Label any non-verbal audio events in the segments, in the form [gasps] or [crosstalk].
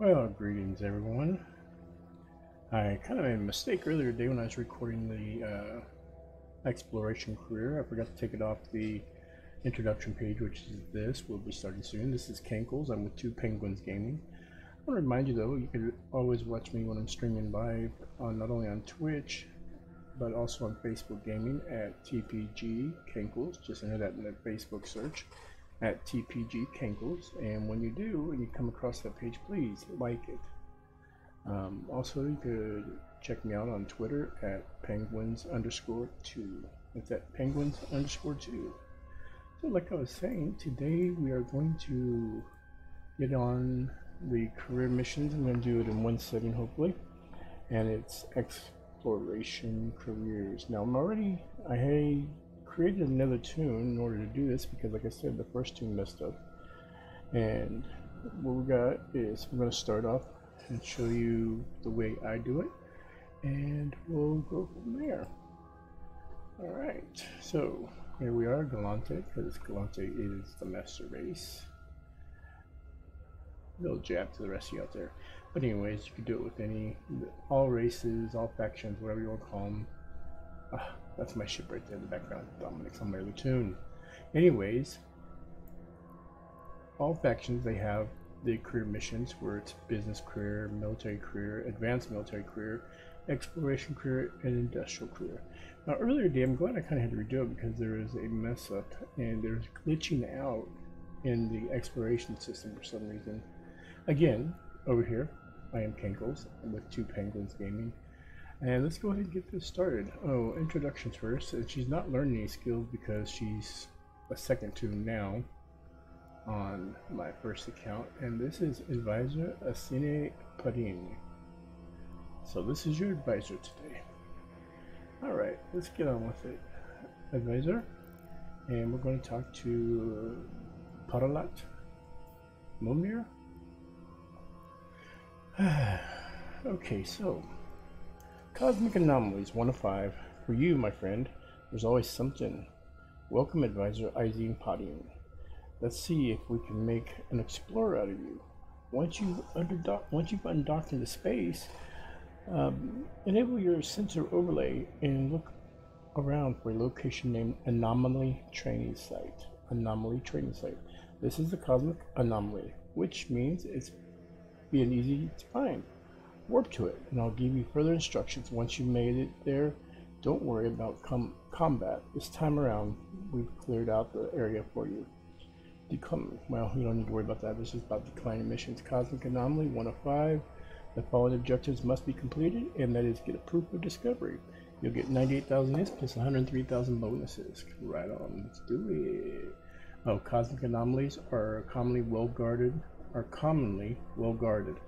Well, greetings everyone. I kind of made a mistake earlier today when I was recording the uh, exploration career. I forgot to take it off the introduction page, which is this. We'll be starting soon. This is Kankles. I'm with Two Penguins Gaming. I want to remind you though, you can always watch me when I'm streaming live, on not only on Twitch, but also on Facebook Gaming at TPG Kankles. Just enter that in the Facebook search at TPG Kankles. And when you do, and you come across that page, please like it. Um, also, you could check me out on Twitter at penguins underscore two. It's at penguins underscore two. So, like I was saying, today we are going to get on the career missions. I'm going to do it in one setting, hopefully, and it's exploration careers. Now, I'm already I created another toon in order to do this because, like I said, the first toon messed up, and what we got is we're going to start off and show you the way I do it and we'll go from there. Alright, so here we are, Gallente, because Gallente is the master race. Little jab to the rest of you out there. But anyways, you can do it with any, all races, all factions, whatever you want to call them. Ah, that's my ship right there in the background. Dominix on my other toon. Anyways, all factions, they have the career missions where it's business career, military career, advanced military career, exploration career, and industrial career. Now earlier today, I'm glad I kind of had to redo it because there is a mess up and there's glitching out in the exploration system for some reason. Again, over here, I am Kankles with Two Penguins Gaming. And let's go ahead and get this started. Oh, introductions first. And she's not learning any skills because she's a second to now on my first account, and this is Advisor Asine Padin. So this is your advisor today. Alright, let's get on with it. Advisor, and we're going to talk to Paralat Mumir. [sighs] okay, so Cosmic Anomalies 1 of 5. For you, my friend, there's always something. Welcome, Advisor Izine Padin. Let's see if we can make an explorer out of you. Once you've, once you've undocked into space, um, enable your sensor overlay and look around for a location named Anomaly Training Site. Anomaly Training Site. This is the cosmic anomaly, which means it's being easy to find. Warp to it, and I'll give you further instructions once you've made it there. Don't worry about com combat. This time around, we've cleared out the area for you. Decline, well, you don't need to worry about that. This is about declining missions. Cosmic Anomaly, 1 of 5. The following objectives must be completed, and that is get a proof of discovery. You'll get 98,000 hits plus 103,000 bonuses. Right on, let's do it. Oh, cosmic anomalies are commonly well guarded. Are commonly well guarded.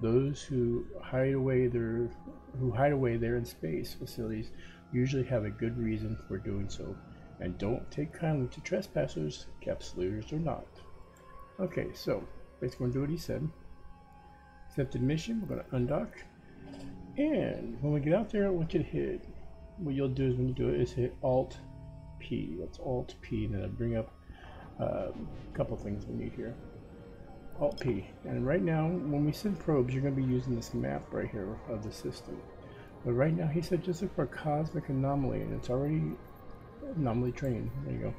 Those who hide away their who hide away there in space facilities usually have a good reason for doing so and don't take kindly to trespassers, capsulators or not. Okay, so basically going to do what he said. Accepted mission, we're going to undock. And when we get out there, I want you to hit, what you'll do is when you do it is hit Alt P. That's Alt P, and then bring up um, a couple things we need here. Alt P. And right now, when we send probes, you're going to be using this map right here of the system. But right now, he said just look for a cosmic anomaly, and it's already anomaly trained. There you go.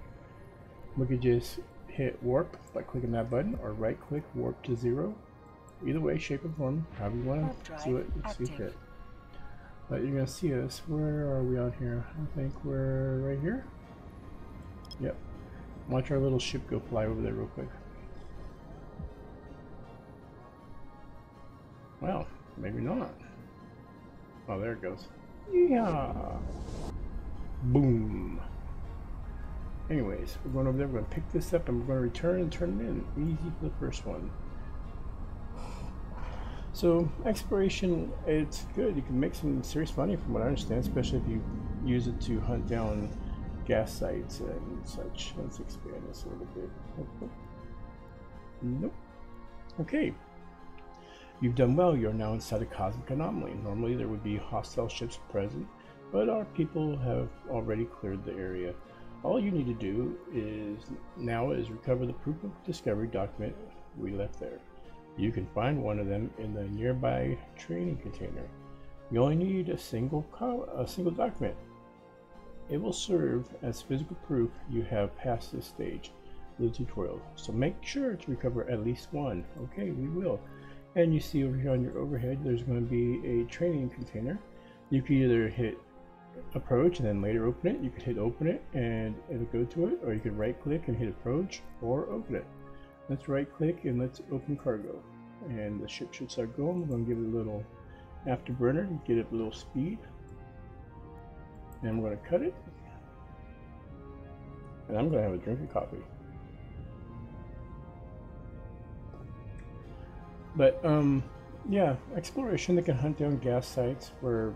We could just hit warp by clicking that button or right click warp to zero. Either way, shape or form, however you want to do it, see fit. But you're going to see us. Where are we on here? I think we're right here. Yep. Watch our little ship go fly over there real quick. Well, maybe not. Oh, there it goes. Yeah. Boom. Anyways, we're going over there, we're going to pick this up and we're going to return and turn it in. Easy for the first one. So, exploration, it's good. You can make some serious money from what I understand, especially if you use it to hunt down gas sites and such. Let's expand this a little bit. Nope. Okay. You've done well. You're now inside a cosmic anomaly. Normally there would be hostile ships present, but our people have already cleared the area. All you need to do is now is recover the proof of discovery document we left there. You can find one of them in the nearby training container. You only need a single a single document. It will serve as physical proof you have passed this stage of the tutorial. So make sure to recover at least one. Okay, we will. And you see over here on your overhead, there's going to be a training container. You can either hit approach and then later open it. You could hit open it and it'll go to it, or you could right click and hit approach or open it. Let's right click and let's open cargo. And the ship should start going. We're going to give it a little afterburner to get it a little speed. And we're going to cut it. And I'm going to have a drink of coffee. But, um, yeah, exploration, they can hunt down gas sites where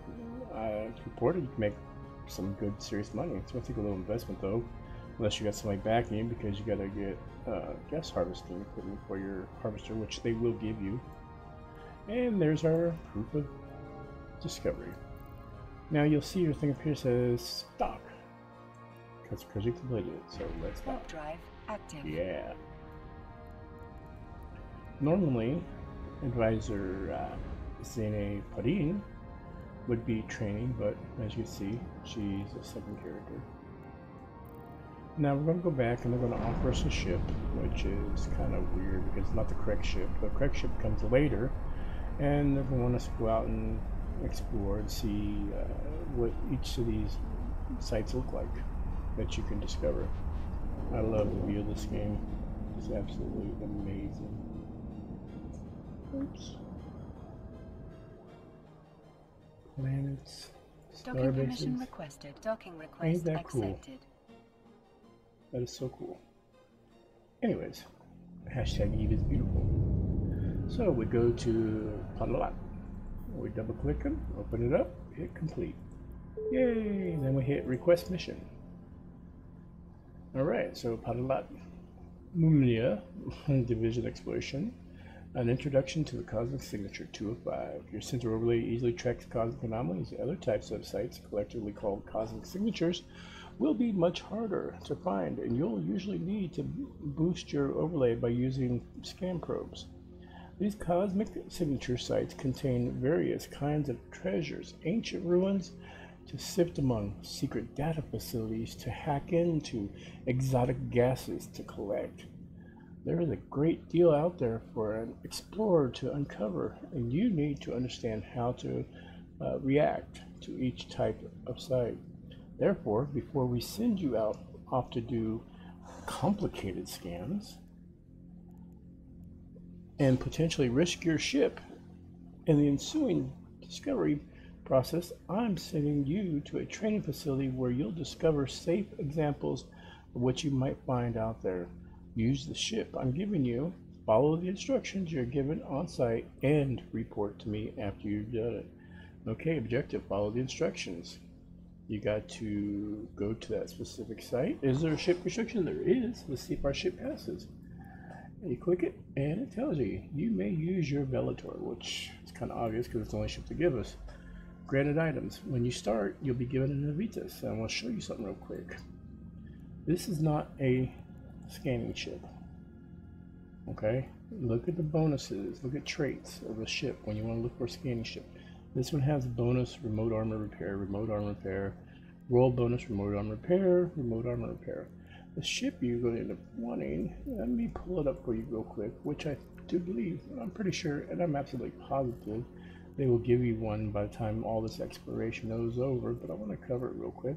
uh, reported you can make some good, serious money. It's going to take a little investment, though, unless you got somebody backing you because you got to get uh, gas harvesting equipment for your harvester, which they will give you. And there's our proof of discovery. Now you'll see your thing up here says stock. Because because you completed it, so let's stop. drive active. Yeah. Normally, advisor uh, Zene Padin would be training, but as you see, she's a second character. Now we're going to go back and they're going to offer us a ship, which is kind of weird because it's not the correct ship. The correct ship comes later, and they're going to want us to go out and explore and see uh, what each of these sites look like that you can discover. I love the view of this game. It's absolutely amazing. Oops. Planets. Docking permission requested. Docking request Ain't that cool? accepted. That is so cool. Anyways, hashtag Eve is beautiful. So we go to Padalat. We double click them, open it up, hit complete. Yay! Then we hit request mission. Alright, so Padalat Mumnia [laughs] Division Exploration. An introduction to the cosmic signature 205. Your sensor overlay easily tracks cosmic anomalies. Other types of sites, collectively called cosmic signatures, will be much harder to find, and you'll usually need to boost your overlay by using scan probes. These cosmic signature sites contain various kinds of treasures, ancient ruins to sift among, secret data facilities to hack into, exotic gases to collect. There is a great deal out there for an explorer to uncover, and you need to understand how to uh, react to each type of site. Therefore, before we send you out off to do complicated scans and potentially risk your ship in the ensuing discovery process, I'm sending you to a training facility where you'll discover safe examples of what you might find out there. Use the ship I'm giving you, follow the instructions you're given on site, and report to me after you've done it. Okay, objective follow the instructions you got to go to that specific site. Is there a ship restriction? There is. Let's see if our ship passes. You click it, and it tells you you may use your Velator, which is kind of obvious because it's the only ship to give us. Granted items. When you start, you'll be given a Navitas, and I want to show you something real quick. This is not a scanning ship. Okay, look at the bonuses. Look at traits of a ship when you want to look for a scanning ship. This one has bonus remote armor repair, remote armor repair, roll bonus remote armor repair, remote armor repair. The ship you're going to end up wanting, let me pull it up for you real quick, which I do believe, I'm pretty sure, and I'm absolutely positive, they will give you one by the time all this exploration is over, but I want to cover it real quick.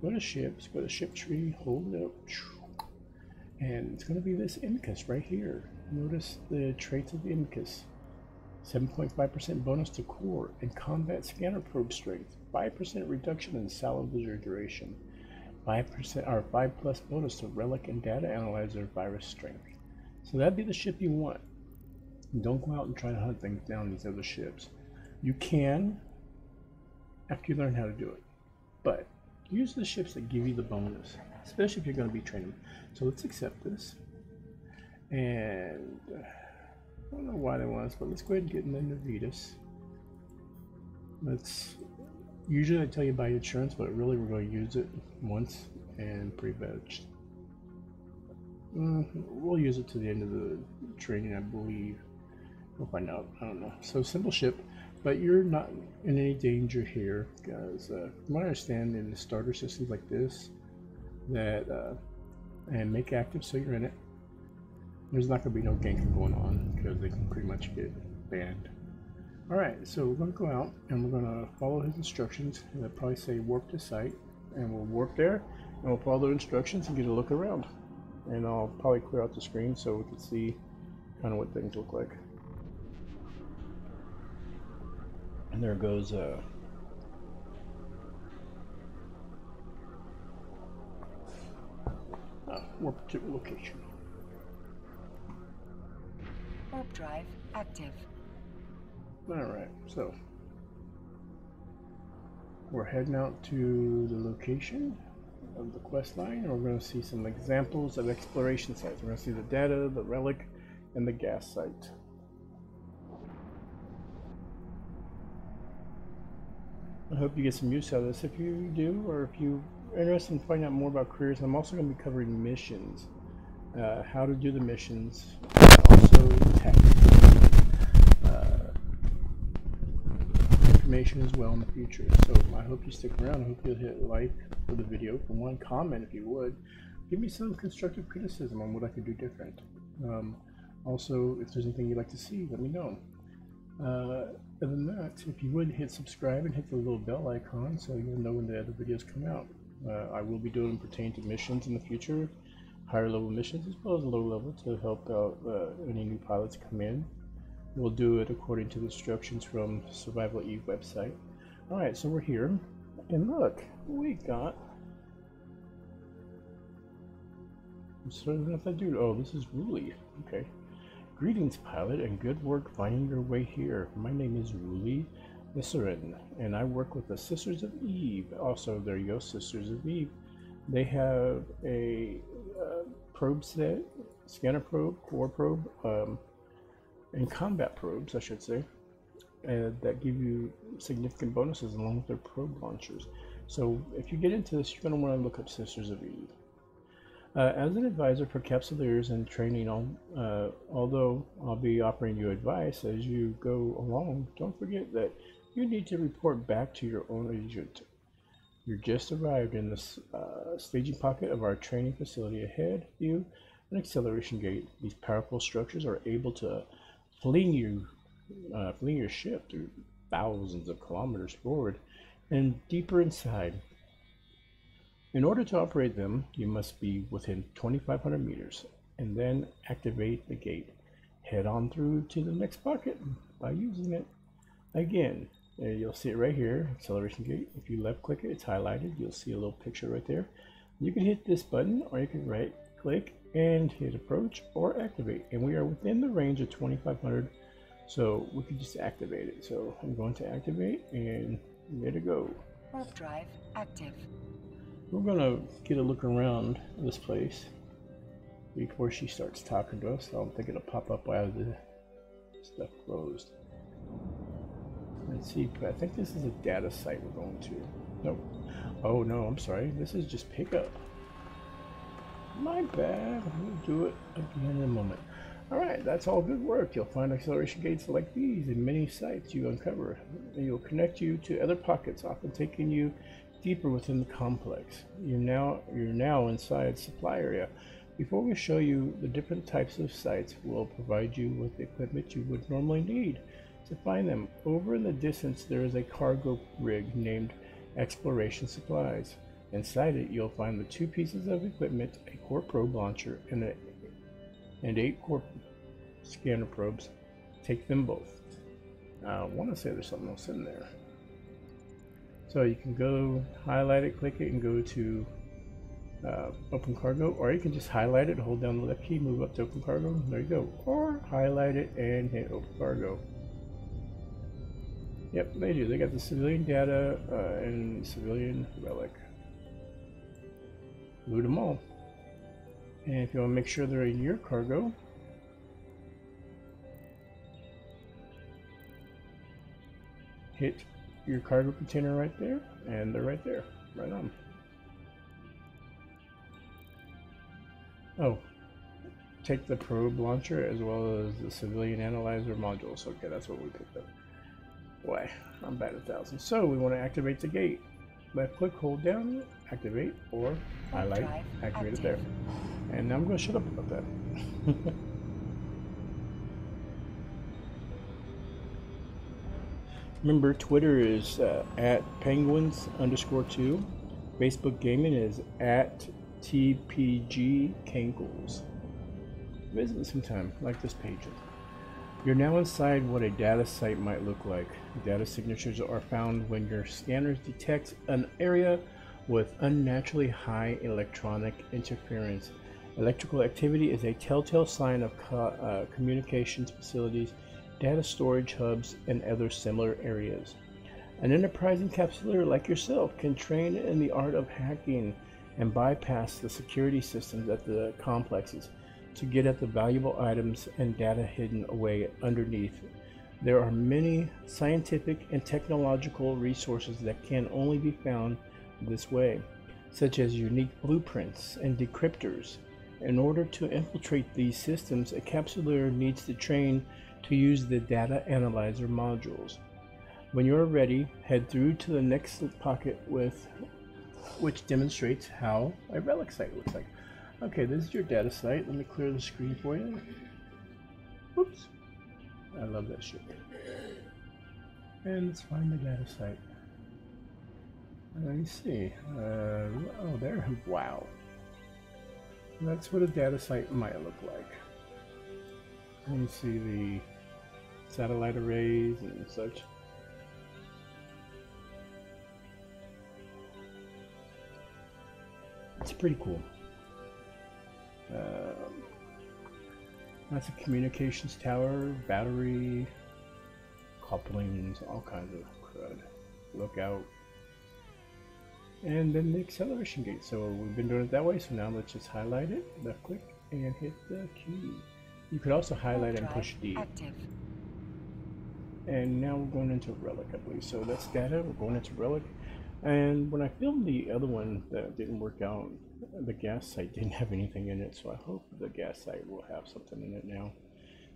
Go to ships, go to ship tree, hold it up, and it's going to be this Imicus right here. Notice the traits of the Imicus. 7.5% bonus to core and combat scanner probe strength, 5% reduction in salvage duration, 5% or 5 plus bonus to relic and data analyzer virus strength. So that'd be the ship you want. Don't go out and try to hunt things down these other ships. You can after you learn how to do it. But use the ships that give you the bonus, especially if you're going to be training. So let's accept this. And I don't know why they want us, but let's go ahead and get into Vetus. Let's. Usually I tell you buy insurance, but really we're going to use it once and much. Mm, we'll use it to the end of the training, I believe. We'll find out. I don't know. So simple ship, but you're not in any danger here, guys. Uh, from what I understand, in the starter systems like this, that uh, and make active so you're in it. There's not going to be no ganking going on because they can pretty much get banned. Alright, so we're going to go out and we're going to follow his instructions. They'll probably say warp to site and we'll warp there and we'll follow the instructions and get a look around. And I'll probably clear out the screen so we can see kind of what things look like. And there goes uh, warp to location. Warp drive active. Alright, so we're heading out to the location of the quest line. We're going to see some examples of exploration sites. We're going to see the data, the relic, and the gas site. I hope you get some use out of this. If you do, or if you interested in finding out more about careers, I'm also going to be covering missions, uh, how to do the missions, also tactics, uh, information as well in the future. So I hope you stick around. I hope you'll hit like for the video. For one comment, if you would, give me some constructive criticism on what I could do different. Um, also, if there's anything you'd like to see, let me know. Uh, other than that, if you would hit subscribe and hit the little bell icon so you'll know when the other videos come out. Uh, I will be doing pertaining to missions in the future, higher level missions as well as low level to help out uh, any new pilots come in. We'll do it according to the instructions from Survival Eve website. Alright, so we're here, and look, we got. So if I do, oh, this is Ruli. Okay. Greetings, pilot, and good work finding your way here. My name is Ruli Nisarin, and I work with the Sisters of Eve. Also, there you go, Sisters of Eve. They have a uh, probe set, scanner probe, core probe, um, and combat probes, I should say, uh, that give you significant bonuses along with their probe launchers. So, if you get into this, you're going to want to look up Sisters of Eve. Uh, as an advisor for Capsuleers and training, uh, although I'll be offering you advice as you go along, don't forget that you need to report back to your own agent. You're just arrived in the uh, staging pocket of our training facility ahead of you, an acceleration gate. These powerful structures are able to fling you, uh, fling your ship through thousands of kilometers forward and deeper inside in order to operate them, you must be within 2,500 meters and then activate the gate. Head on through to the next pocket by using it. Again, you'll see it right here, acceleration gate. If you left click it, it's highlighted. You'll see a little picture right there. You can hit this button or you can right click and hit approach or activate. And we are within the range of 2,500 so we can just activate it. So I'm going to activate and there to go. Warp drive active. We're gonna get a look around this place before she starts talking to us. I don't think it'll pop up while the stuff closed. Let's see, I think this is a data site we're going to. Nope. Oh no, I'm sorry. This is just pickup. My bad. We'll do it again in a moment. Alright, that's all good work. You'll find acceleration gates like these in many sites you uncover. They will connect you to other pockets, often taking you deeper within the complex. You're now, you're now inside supply area. Before we show you the different types of sites, we'll provide you with the equipment you would normally need to find them. Over in the distance, there is a cargo rig named Exploration Supplies. Inside it, you'll find the two pieces of equipment, a core probe launcher and, a, and eight core scanner probes. Take them both. I want to say there's something else in there. So you can go highlight it, click it, and go to uh, open cargo, or you can just highlight it, hold down the left key, move up to open cargo, there you go. Or highlight it and hit open cargo. Yep, they do. They got the civilian data uh, and civilian relic. Loot them all. And if you want to make sure they're in your cargo, hit your cargo container right there, and they're right there, right on. Oh, take the probe launcher as well as the civilian analyzer modules. Okay, that's what we picked up. Why? I'm bad at thousand. So we want to activate the gate. Left click, hold down, activate, or highlight, activate it there. And now I'm going to shut up about that. [laughs] Remember, Twitter is uh, at penguins underscore two. Facebook gaming is at TPG Kankles. Visit sometime, like this page. You're now inside what a data site might look like. Data signatures are found when your scanners detect an area with unnaturally high electronic interference. Electrical activity is a telltale sign of co uh, communications facilities, data storage hubs, and other similar areas. An enterprise encapsulator like yourself can train in the art of hacking and bypass the security systems at the complexes to get at the valuable items and data hidden away underneath. There are many scientific and technological resources that can only be found this way, such as unique blueprints and decryptors. In order to infiltrate these systems, a capsulator needs to train to use the data analyzer modules. When you are ready, head through to the next pocket with which demonstrates how a relic site looks like. Okay, this is your data site. Let me clear the screen for you. Oops. I love that shit. And let's find the data site. Let me see. Uh, oh, there. Wow. That's what a data site might look like. Let me see the satellite arrays and such. It's pretty cool. Um, that's a communications tower, battery, couplings, all kinds of crud. Lookout. And then the acceleration gate. So we've been doing it that way, so now let's just highlight it, left click, and hit the key. You could also highlight and push D. Active. And now we're going into Relic, I believe. So that's data, we're going into Relic. And when I filmed the other one that didn't work out, the gas site didn't have anything in it, so I hope the gas site will have something in it now.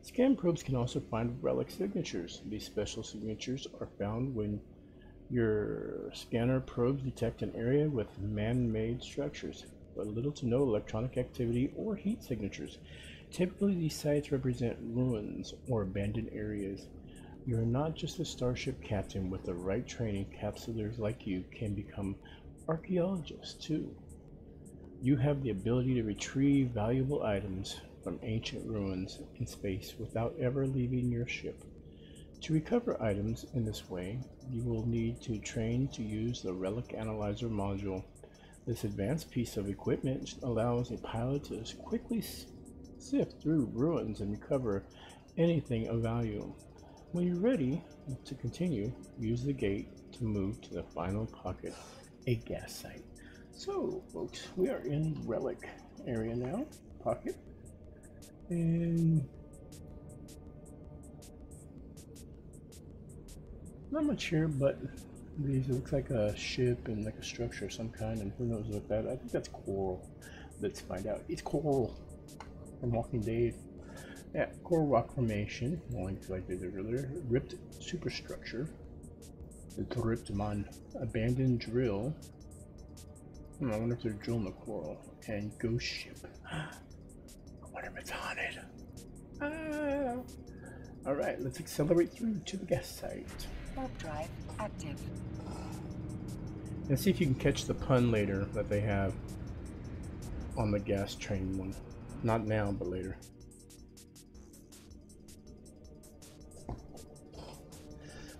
Scan probes can also find relic signatures. These special signatures are found when your scanner probes detect an area with man-made structures, but little to no electronic activity or heat signatures. Typically, these sites represent ruins or abandoned areas. You're not just a starship captain with the right training, capsulators like you can become archaeologists too. You have the ability to retrieve valuable items from ancient ruins in space without ever leaving your ship. To recover items in this way, you will need to train to use the Relic Analyzer module. This advanced piece of equipment allows a pilot to quickly sift through ruins and recover anything of value. When you're ready to continue, use the gate to move to the final pocket, a gas site. So, folks, we are in Relic area now, pocket, and not much here, but these looks like a ship and like a structure of some kind, and who knows what that? I think that's coral. Let's find out. It's coral from Walking Dead. Yeah, coral rock formation, like I did earlier. Ripped superstructure. The ripped man. Abandoned drill. Hmm, I wonder if they're drilling the coral. And ghost ship. I wonder if it's haunted. Ah. Alright, let's accelerate through to the gas site. Warp drive active. And see if you can catch the pun later that they have on the gas train one. Not now, but later.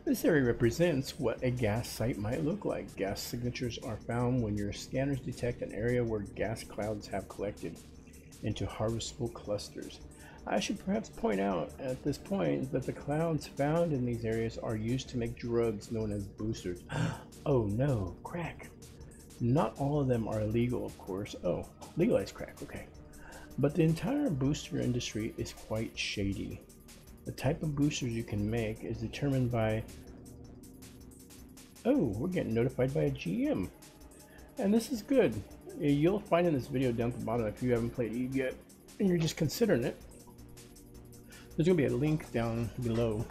This area represents what a gas site might look like. Gas signatures are found when your scanners detect an area where gas clouds have collected into harvestable clusters. I should perhaps point out at this point that the clouds found in these areas are used to make drugs known as boosters. [gasps] oh no, crack. Not all of them are illegal, of course. Oh, legalized crack, okay. But the entire booster industry is quite shady. The type of boosters you can make is determined by... Oh, we're getting notified by a GM. And this is good. You'll find in this video down at the bottom if you haven't played Eve yet. and you're just considering it, there's going to be a link down below,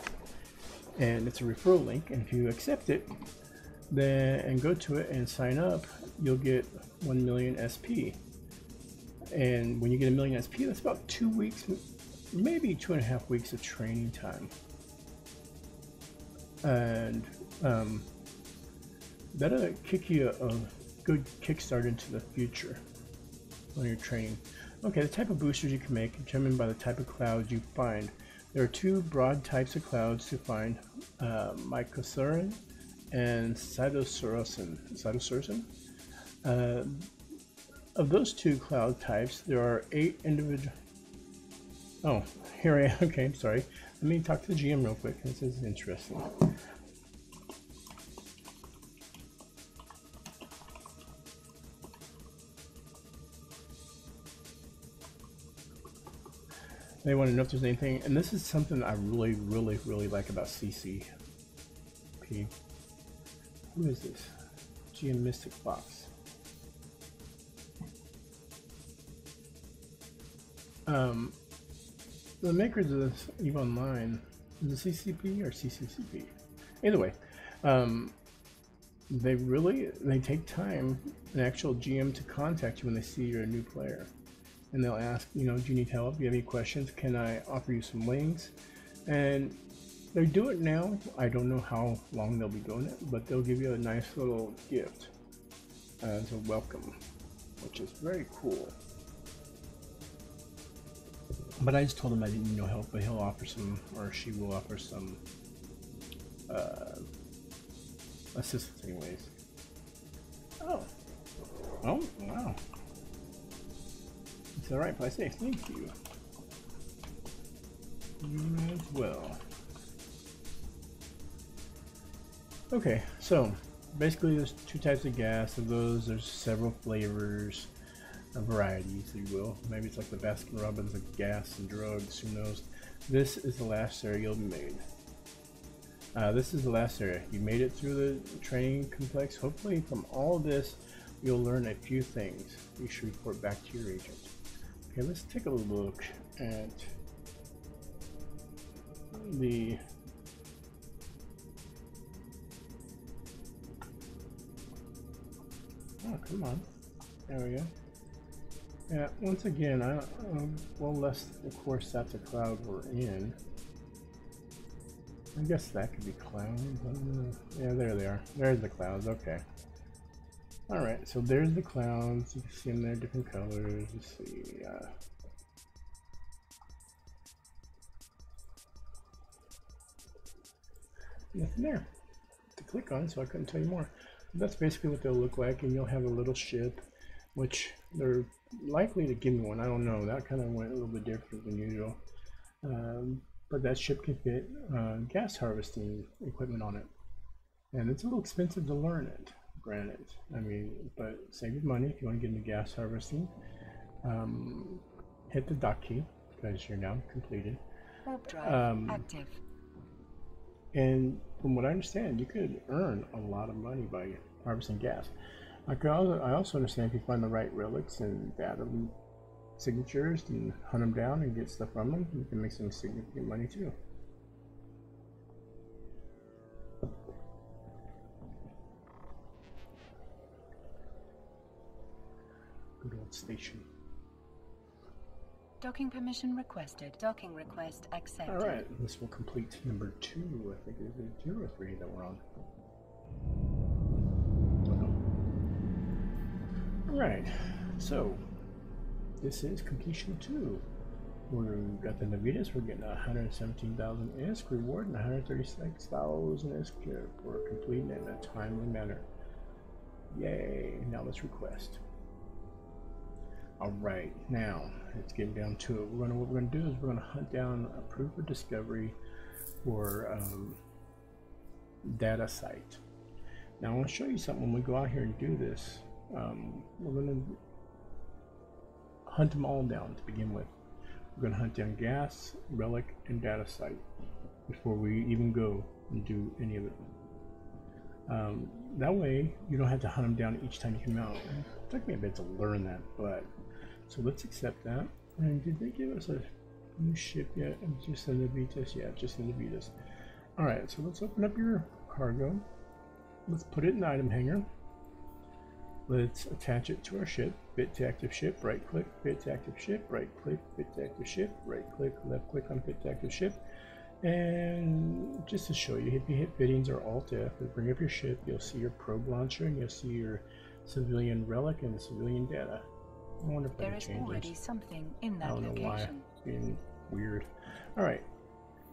and it's a referral link. And if you accept it, then and go to it and sign up, you'll get 1 million SP. And when you get a million SP, that's about two weeks, maybe two and a half weeks of training time. And um, that'll kick you a, good kickstart into the future when you're training. Okay, the type of boosters you can make determined by the type of clouds you find. There are two broad types of clouds to find, uh, and Cytoserocin. Cytoserocin? Uh, of those two cloud types, there are eight individual. Oh, here I am. [laughs] Okay, I'm sorry. Let me talk to the GM real quick. This is interesting. They want to know if there's anything, and this is something I really, really, really like about CCP. Who is this? GM Mystic Fox. Um, the makers of this EVE Online is it CCP or CCCP? Either way, um, they really they take time an actual GM to contact you when they see you're a new player, and they'll ask, you know, do you need help? Do you have any questions? Can I offer you some links? And they do it now. I don't know how long they'll be doing it, but they'll give you a nice little gift as a welcome, which is very cool. But I just told him I didn't need no help, but he'll offer some, or she will offer some uh, assistance, anyways. Oh. Oh, wow. It's alright if I say thank you. You as well. Okay, so basically there's two types of gas. Of those, there's several flavors, uh, varieties, if you will. Maybe it's like the Baskin Robbins of gas and drugs, who knows. This is the last area you'll be made. Uh, this is the last area. You made it through the training complex. Hopefully from all this, you'll learn a few things. You should report back to your agent. Okay, let's take a look at the Oh, come on. There we go. Yeah, once again, I um, well, less of course that's a cloud we're in. I guess that could be clouds. Yeah, there they are. There's the clouds. Okay. All right, so there's the clouds. You can see them there, different colors. Let's see. Uh, nothing there to click on, so I couldn't tell you more that's basically what they'll look like and you'll have a little ship which they're likely to give me one. I don't know. That kind of went a little bit different than usual. Um, but that ship can fit uh, gas harvesting equipment on it. And it's a little expensive to learn it granted. I mean but save your money if you want to get into gas harvesting. Um, hit the dock key because you're now completed. Warp drive Um, active. And from what I understand, you could earn a lot of money by harvesting gas. I, could also, I also understand if you find the right relics and data signatures and hunt them down and get stuff from them, you can make some significant money too. Good old station. Docking permission requested. Docking request accepted. All right, this will complete number two. I think is it two or three that we're on. Right, so this is completion two. We're got the Navitas. We're getting 117,000 ISK reward and 136,000 ISK for completing it in a timely manner. Yay! Now let's request. All right, now it's getting down to it. We're gonna what we're gonna do is we're gonna hunt down a proof of discovery for um, data site. Now I want to show you something when we go out here and do this. Um, we're gonna hunt them all down to begin with. We're gonna hunt down gas, relic, and data site before we even go and do any of it. Um, that way you don't have to hunt them down each time you come out. It took me a bit to learn that, but so let's accept that. And did they give us a new ship yet? Just in the Vitas? Yeah, just in the Vitas. Alright, so let's open up your cargo. Let's put it in item hanger. Let's attach it to our ship. Bit to active ship, right click, bit to active ship, right click, bit to active ship, right click, left click on bit to active ship. And just to show you, if you hit biddings or Alt F, bring up your ship, you'll see your probe launcher and you'll see your civilian relic and the civilian data. I wonder if There that is changes. already something in that I don't know why. location. It's being weird. Alright.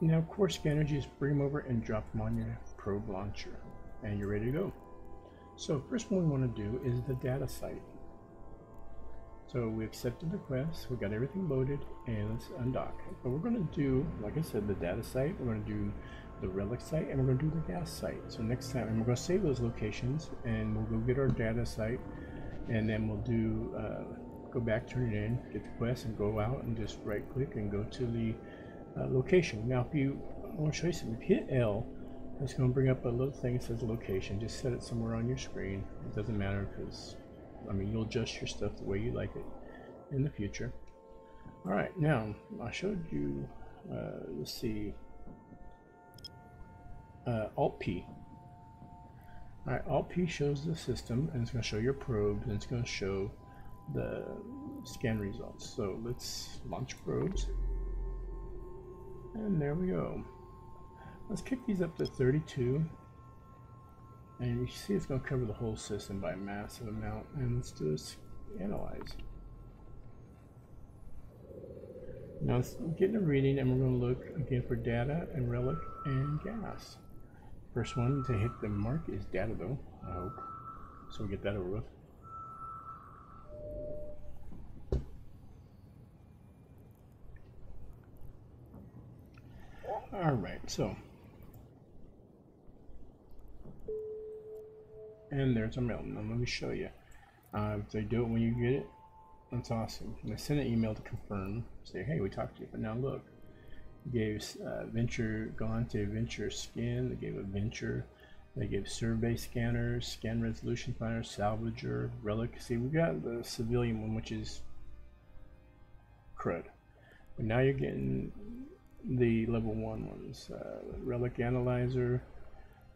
Now core scanner, just bring them over and drop them on your probe launcher. And you're ready to go. So first one we want to do is the data site. So we accepted the quest, we got everything loaded, and let's undock. But we're going to do, like I said, the data site, we're going to do the relic site, and we're going to do the gas site. So next time, and we're going to save those locations, and we'll go get our data site, and then we'll do, uh, go back, turn it in, get the quest, and go out and just right click and go to the uh, location. Now if you, I want to show you something, if you hit L, it's going to bring up a little thing that says location. Just set it somewhere on your screen. It doesn't matter because, I mean, you'll adjust your stuff the way you like it in the future. All right, now I showed you. Uh, let's see. Uh, Alt P. All right, Alt P shows the system, and it's going to show your probes, and it's going to show the scan results. So let's launch probes, and there we go. Let's kick these up to 32. And you see it's going to cover the whole system by a massive amount. And let's do is analyze. Now it's getting a reading and we're going to look again for data and relic and gas. First one to hit the mark is data though, I hope. So we get that over with. Alright, so And there's a mail. Now let me show you. They do it when you get it, that's awesome. And they send an email to confirm, say, hey, we talked to you. But now look, they gave uh, Venture Gallente Venture Skin. They gave a Venture. They gave survey scanners, scan resolution finder, salvager, relic. See, we got the civilian one, which is crud. But now you're getting the level one ones. Uh, relic analyzer,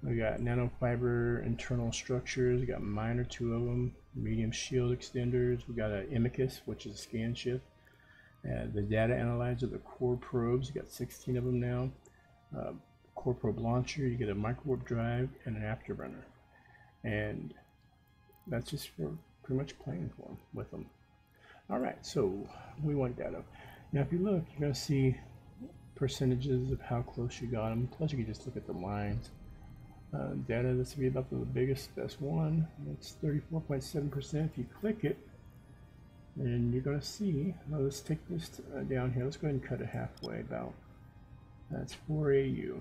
we got nanofiber internal structures. We got minor two of them. Medium shield extenders. We got an Imicus, which is a scan shift. Uh, the data analyzer, the core probes. You got 16 of them now. Uh, core probe launcher. You get a microwarp drive and an afterburner. And that's just for pretty much playing for them with them. All right, so we want data. Now, if you look, you're gonna see percentages of how close you got them. Plus, you can just look at the lines. Uh, data that's to be about the biggest best one it's 34.7% if you click it and you're going to see well, let's take this uh, down here. Let's go ahead and cut it halfway about. That's 4 AU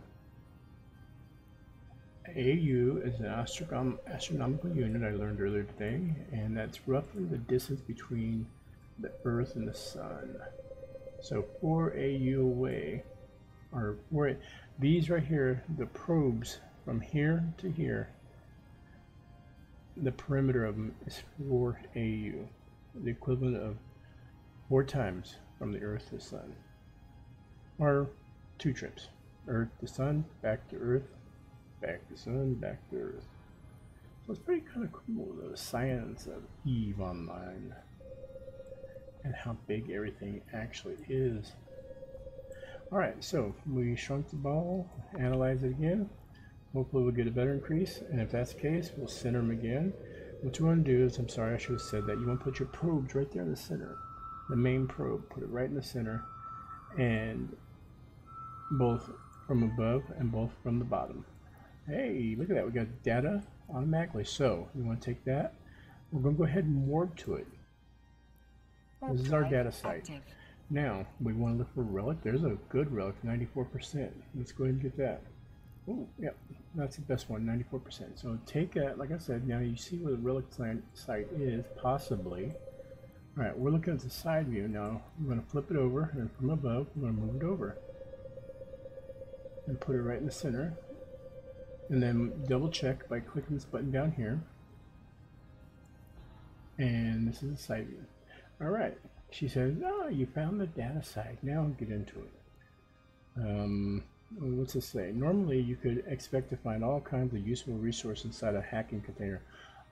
AU is an astronom astronomical unit I learned earlier today and that's roughly the distance between the earth and the sun. So 4 AU away or 4 these right here the probes from here to here, the perimeter of them is 4 AU, the equivalent of four times from the Earth to the Sun, or two trips. Earth to Sun, back to Earth, back to Sun, back to Earth. So it's pretty kind of cool, the science of EVE Online, and how big everything actually is. Alright, so we shrunk the ball, analyze it again, Hopefully we'll get a better increase, and if that's the case, we'll center them again. What you want to do is, I'm sorry I should have said that, you want to put your probes right there in the center. The main probe, put it right in the center, and both from above and both from the bottom. Hey, look at that, we got data automatically. So, we want to take that, we're going to go ahead and warp to it. This is our data site. Now, we want to look for relic. There's a good relic, 94%. Let's go ahead and get that. Oh, yep, that's the best one, 94%. So take a, like I said, now you see where the relic site site is, possibly. All right, we're looking at the side view now. I'm going to flip it over, and from above, I'm going to move it over. And put it right in the center. And then double check by clicking this button down here. And this is the side view. All right, she says, "Oh, you found the data site. Now get into it." Um, what's this say? Normally, you could expect to find all kinds of useful resources inside a hacking container.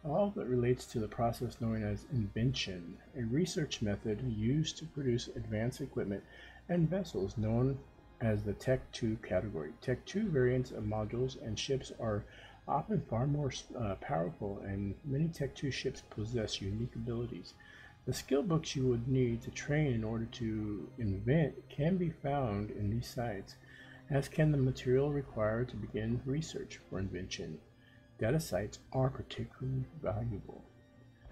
All that relates to the process known as invention, a research method used to produce advanced equipment and vessels known as the Tech 2 category. Tech 2 variants of modules and ships are often far more uh, powerful, and many Tech 2 ships possess unique abilities. The skill books you would need to train in order to invent can be found in these sites, as can the material required to begin research for invention. Data sites are particularly valuable.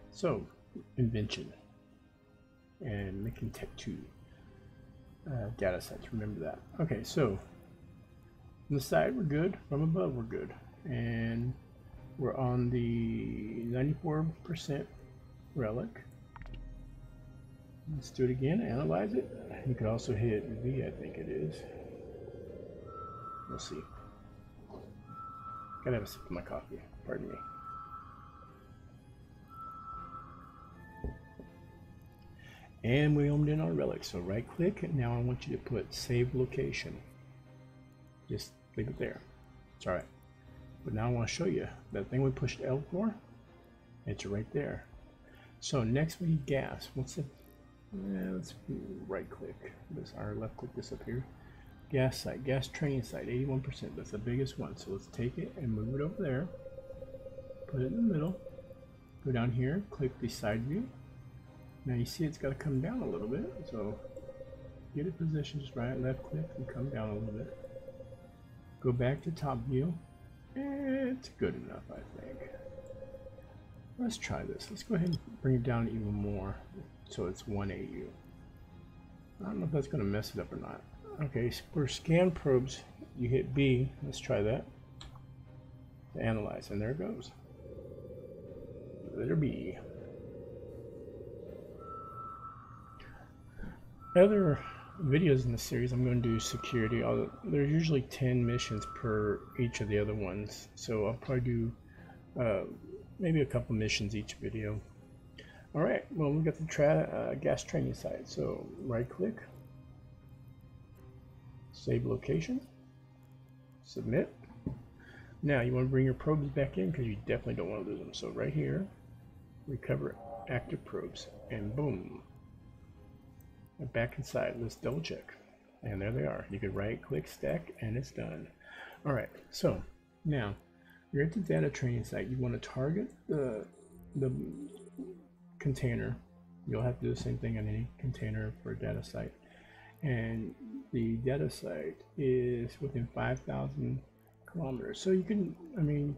So, invention and making Tech 2 uh, data sites, remember that. Okay, so from the side we're good, from above we're good. And we're on the 94% relic. Let's do it again, analyze it. You can also hit V, I think it is. We'll see. Gotta have a sip of my coffee, pardon me. And we owned in our relic, so right click, and now I want you to put save location. Just leave it there. It's alright. But now I want to show you that thing we pushed L for, it's right there. So next we need gas. What's the yeah, let's right click Does our left click here. Gas site, gas training site, 81%. That's the biggest one. So let's take it and move it over there. Put it in the middle. Go down here, click the side view. Now you see it's got to come down a little bit. So get it positioned just right, left click and come down a little bit. Go back to top view. It's good enough, I think. Let's try this. Let's go ahead and bring it down even more so it's 1 AU. I don't know if that's going to mess it up or not. Okay, for scan probes, you hit B. Let's try that. To analyze, and there it goes. Letter B. Other videos in the series, I'm going to do security. I'll, there's usually 10 missions per each of the other ones, so I'll probably do uh, maybe a couple missions each video. All right, well, we've got the tra uh, gas training site. So right click, save location, submit. Now you want to bring your probes back in because you definitely don't want to lose them. So right here, recover active probes, and boom, back inside. Let's double check. And there they are. You can right click stack and it's done. All right, so now you're at the data training site. You want to target the, the container. You'll have to do the same thing on any container for a data site. And the data site is within 5,000 kilometers. So you can, I mean,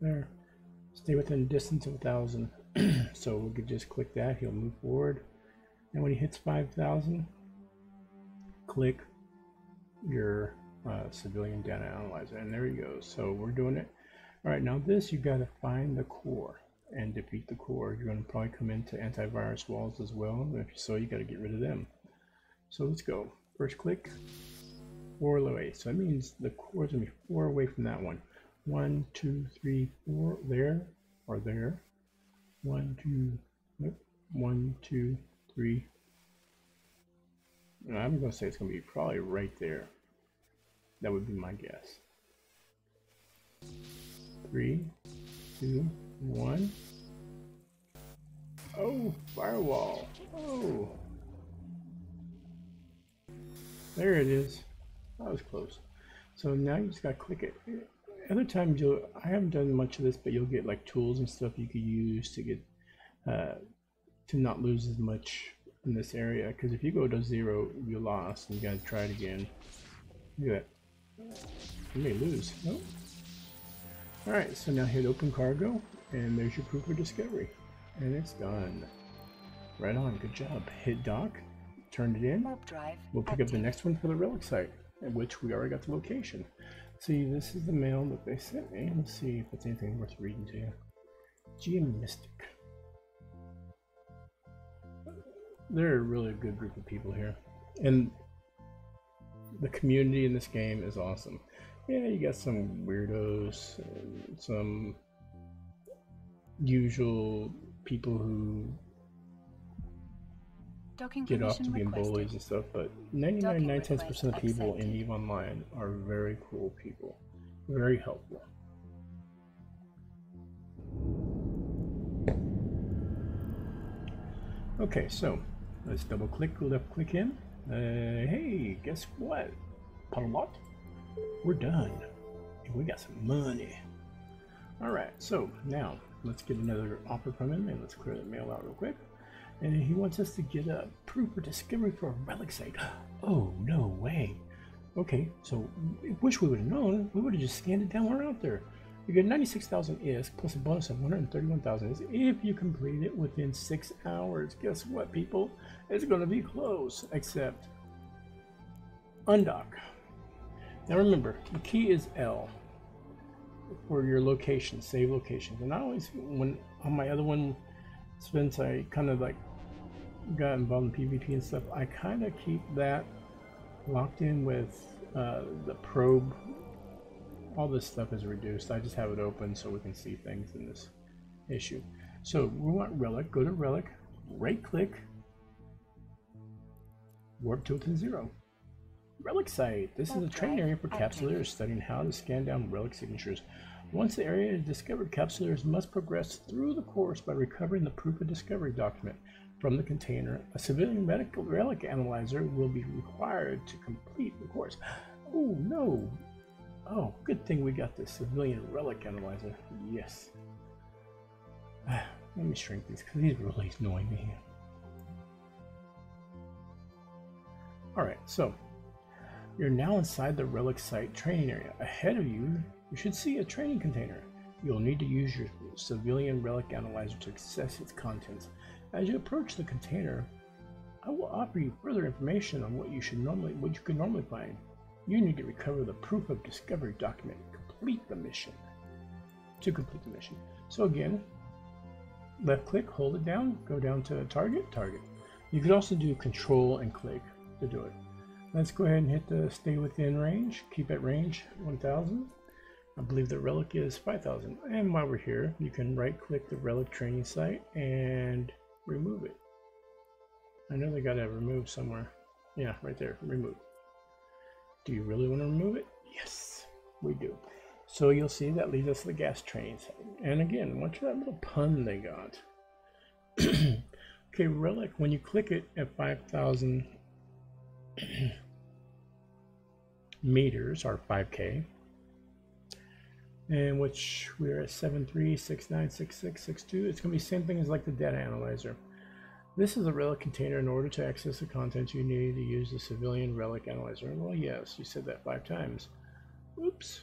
there, stay within a distance of a thousand. [clears throat] so we could just click that, he'll move forward. And when he hits 5,000, click your uh, civilian data analyzer. And there he goes. So we're doing it. All right, now this, you've got to find the core and defeat the core. You're going to probably come into antivirus walls as well. If so, you got to get rid of them. So let's go. First click, four away. So that means the core is going to be four away from that one. One, two, three, four, there or there. One, two, nope. One, two, three. I'm going to say it's going to be probably right there. That would be my guess. Three, two, one. Oh, firewall. Oh. There it is. That was close. So now you just gotta click it. Other times you'll, I haven't done much of this, but you'll get like tools and stuff you could use to get, uh, to not lose as much in this area. Because if you go to zero, you lost, and you gotta try it again. Look at that. You may lose. Nope. Alright, so now hit open cargo, and there's your proof of discovery. And it's done. Right on, good job. Hit dock, turned it in. drive. We'll pick up the next one for the relic site, at which we already got the location. See, this is the mail that they sent me. Let's see if it's anything worth reading to you. Geomystic. They're a really good group of people here. And the community in this game is awesome yeah, you got some weirdos, some usual people who get off to being requested. bullies and stuff, but 99 9 tenths percent of people in. EVE Online are very cool people. Very helpful. Okay, so let's double click, left click in. Uh, hey, guess what? Puddle We're done. And we got some money. Alright, so now let's get another offer from him and let's clear the mail out real quick. And he wants us to get a proof of discovery for a relic site. [gasps] Oh, no way. Okay, so wish we would have known. We would have just scanned it down when we're out there. You get 96,000 ISK plus a bonus of 131,000 ISK if you complete it within six hours. Guess what, people? It's going to be close, except undock. Now remember, the key is L for your location, save locations. And I always, when on my other one, since I kind of like got involved in PvP and stuff, I kind of keep that locked in with uh, the probe. All this stuff is reduced. I just have it open so we can see things in this issue. So we want relic. Go to relic, right click, warp to within zero. Relic site. This is a training area for capsuleers studying how to scan down relic signatures. Once the area is discovered, capsuleers must progress through the course by recovering the proof of discovery document from the container. A civilian medical relic analyzer will be required to complete the course. [gasps] Oh no! Oh, good thing we got the civilian relic analyzer. Yes. [sighs] Let me shrink these because he's really annoying me. Alright, so you're now inside the relic site training area. Ahead of you, you should see a training container. You'll need to use your civilian relic analyzer to access its contents. As you approach the container, I will offer you further information on what you should normally what you could normally find. You need to recover the proof of discovery document. To complete the mission. To complete the mission. So again, left click, hold it down, go down to target, target. You could also do control and click to do it. Let's go ahead and hit the stay within range. Keep at range 1000. I believe the relic is 5000. And while we're here, you can right click the relic training site and remove it. I know they got to remove somewhere. Yeah, right there, remove. Do you really want to remove it? Yes, we do. So you'll see that leads us to the gas train site. And again, watch that little pun they got. [clears throat] okay, relic, when you click it at 5000 [clears throat] meters or 5k and which we're at 73696662 it's going to be the same thing as like the data analyzer. This is a relic container in order to access the content you need to use the civilian relic analyzer. Well yes you said that five times. Oops.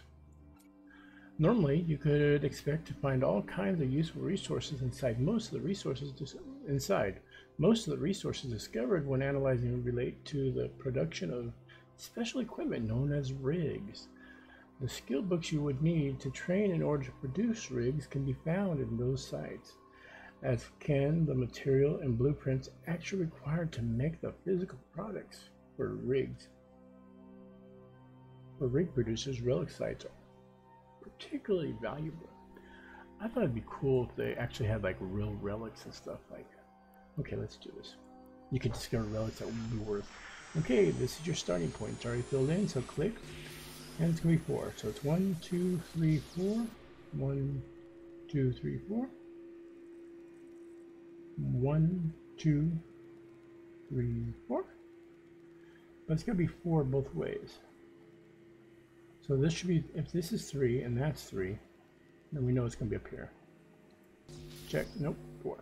Normally you could expect to find all kinds of useful resources inside. Most of the resources inside. Most of the resources discovered when analyzing relate to the production of special equipment known as rigs. The skill books you would need to train in order to produce rigs can be found in those sites, as can the material and blueprints actually required to make the physical products for rigs. For rig producers, relic sites are particularly valuable. I thought it'd be cool if they actually had like real relics and stuff like Okay, let's do this. You can discover relics that would be worth. Okay, this is your starting point. It's already filled in, so click. And it's gonna be four. So it's one, two, three, four. One, two, three, four. One, two, three, four. But it's gonna be four both ways. So this should be, if this is three and that's three, then we know it's gonna be up here. Check, nope, four.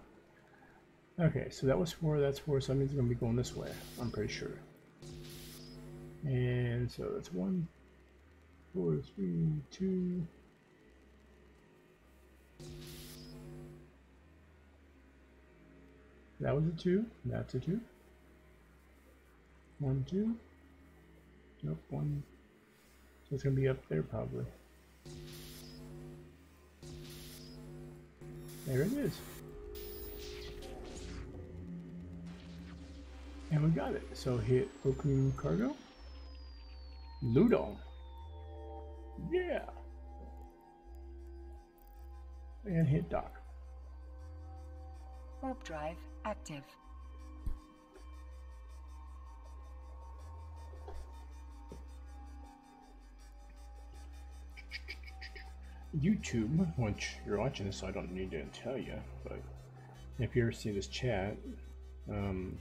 Okay, so that was four, that's four, so that means it's gonna be going this way, I'm pretty sure. And so that's one, four, three, two. That was a two, that's a two. One, two. Nope, one. So it's gonna be up there probably. There it is. And we got it. So hit open cargo. Ludo. Yeah. And hit dock. Warp drive active. YouTube, which you're watching this, so I don't need to tell you, but if you ever see this chat, um,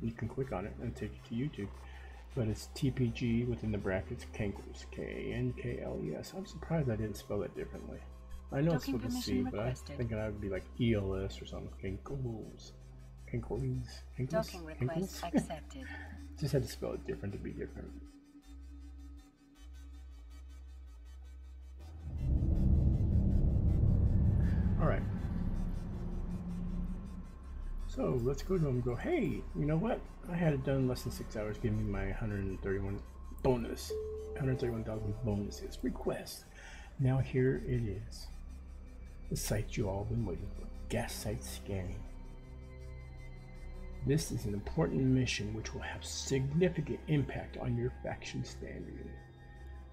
you can click on it and take you to YouTube. But it's TPG within the brackets Kankles, K-A-N-K-L-E-S. I'm surprised I didn't spell it differently. I know it's with a C, but I was thinking I would be like ELS or something. Kankles. Kankles. Kankles? Docking request Kankles? [laughs] accepted. Just had to spell it different to be different. All right. So let's go to him and go, hey, you know what? I had it done in less than six hours. Give me my 131 bonus. 131,000 bonuses. Request. Now here it is. The site you all have been waiting for. Gas site scanning. This is an important mission which will have significant impact on your faction standing.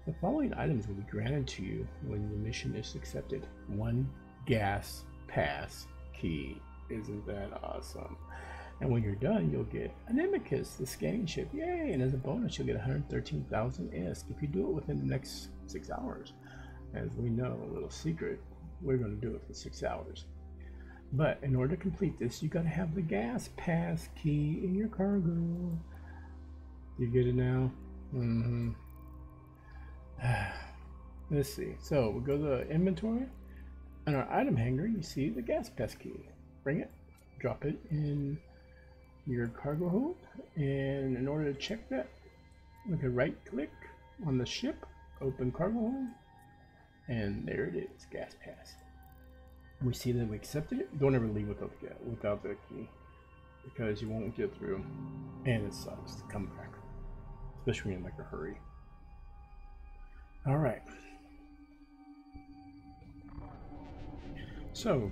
The following items will be granted to you when the mission is accepted. One gas pass key. Isn't that awesome? And when you're done, you'll get an the scanning ship. Yay! And as a bonus, you'll get 113,000 ISK if you do it within the next six hours. As we know, a little secret, we're going to do it for six hours. But in order to complete this, you got to have the gas pass key in your cargo. You get it now? Mm-hmm. [sighs] Let's see. So we go to the inventory. On our item hangar, you see the gas pass key. Bring it, drop it in your cargo hold, and in order to check that, we can right click on the ship, open cargo hold, and there it is, gas pass. We see that we accepted it. Don't ever leave without the without the key, because you won't get through, and it sucks to come back, especially in like a hurry. All right. So,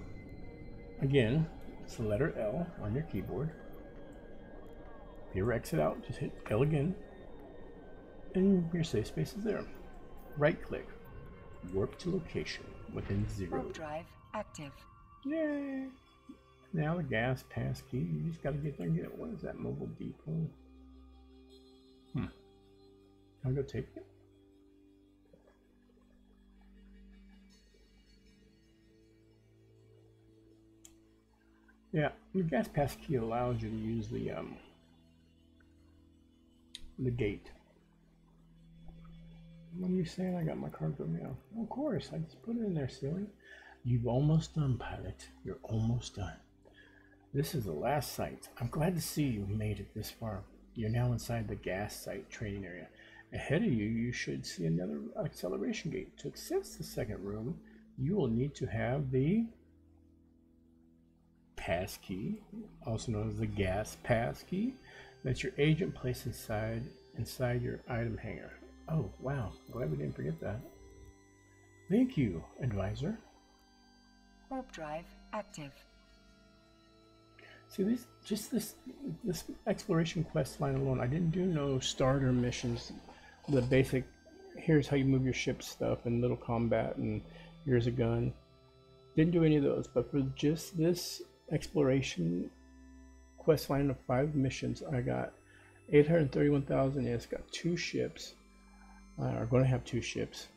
again, it's the letter L on your keyboard. If you ever exit out, just hit L again, and your safe space is there. Right click, warp to location within zero. Warp drive active. Yay! Now the gas pass key. You just got to get there and get it. What is that mobile depot? Hmm. Can I go take it? Yeah, the gas pass key allows you to use the um the gate. What are you saying? I got my card cargo now. Of course, I just put it in there, silly. You've almost done, pilot. You're almost done. This is the last site. I'm glad to see you made it this far. You're now inside the gas site training area. Ahead of you, you should see another acceleration gate. To access the second room, you will need to have the pass key, also known as the gas pass key, that your agent placed inside inside your item hangar. Oh wow, glad we didn't forget that. Thank you, advisor. Warp drive active. See this just this this exploration quest line alone. I didn't do no starter missions. The basic here's how you move your ship stuff and little combat and here's a gun. Didn't do any of those, but for just this exploration quest line of five missions, I got 831,000 It's got two ships. Uh, are going to have two ships.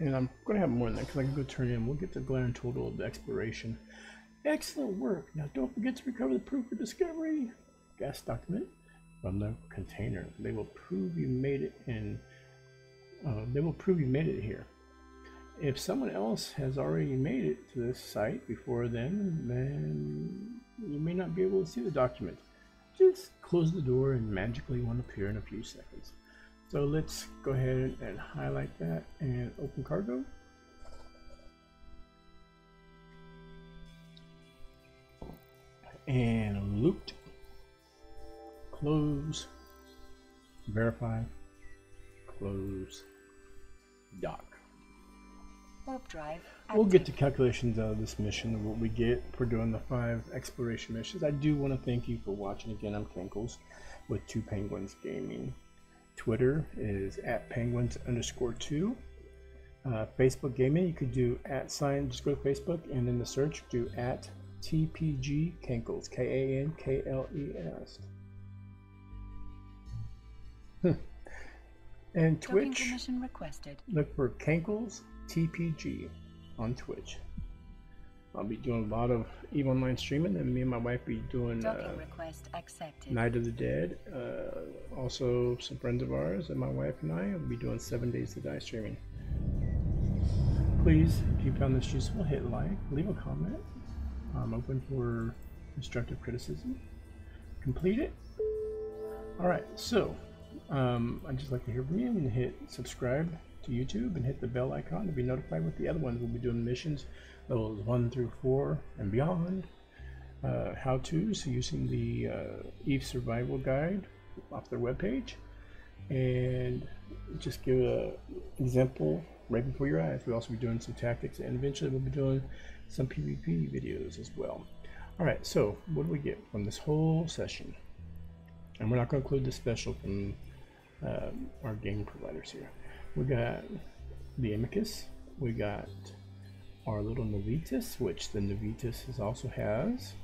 And I'm going to have more than that because I can go turn in. We'll get the grand total of the exploration. Excellent work. Now don't forget to recover the proof of discovery. Gas document from the container. They will prove you made it in. Uh, they will prove you made it here. If someone else has already made it to this site before then, then you may not be able to see the document. Just close the door and magically one appear in a few seconds. So let's go ahead and highlight that and open cargo. And looped, close, verify, close, dock. Warp drive active. We'll get to calculations out of this mission of what we get for doing the five exploration missions. I do want to thank you for watching. Again, I'm Kankles with Two Penguins Gaming. Twitter is at penguins underscore two. Uh, Facebook Gaming, you could do at sign, just go to Facebook and in the search do at TPG Kankles, K A N K L E S. Hmm. And Twitch, look for Kankles TPG on Twitch. I'll be doing a lot of EVE Online streaming, and me and my wife be doing uh. Night of the Dead. Uh, also, some friends of ours and my wife and I will be doing Seven Days to Die streaming. Please, if you found this useful, hit like, leave a comment. I'm open for constructive criticism. Complete it. All right, so um, I'd just like to hear from you and hit subscribe to YouTube and hit the bell icon to be notified with the other ones. We'll be doing missions levels one through four and beyond uh, how to's using the uh, Eve Survival Guide off their webpage and just give a example right before your eyes. We'll also be doing some tactics and eventually we'll be doing some PvP videos as well. All right, so what do we get from this whole session? And we're not going to include the special from uh, our game providers here. We got the Imicus, we got our little Navitas, which the Navitas is also has.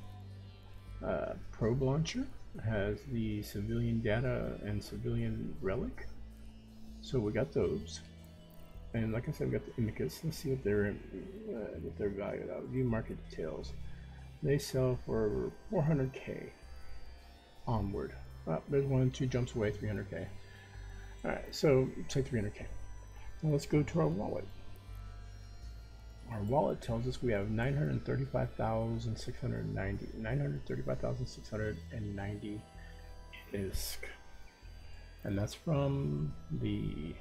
Uh, Probe Launcher has the civilian data and civilian relic. So we got those. And like I said, we got the Imicus. Let's see what they're uh, what they're valued at. View market details. They sell for 400k onward. Oh, there's one, two jumps away, 300k. All right, so say 300k. Let's go to our wallet. Our wallet tells us we have 935,690. 935,690 ISK. And that's from the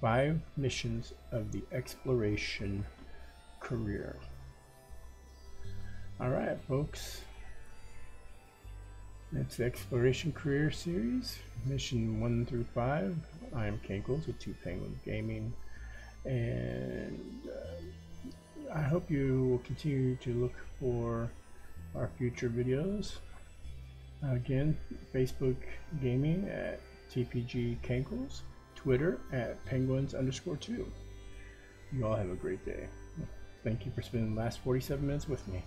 five missions of the exploration career. All right, folks. It's the Exploration Career Series, mission one through five. I am Kankles with Two Penguins Gaming, and uh, I hope you will continue to look for our future videos. Again, Facebook Gaming at TPG Kankles, Twitter at Penguins underscore two. You all have a great day. Thank you for spending the last 47 minutes with me.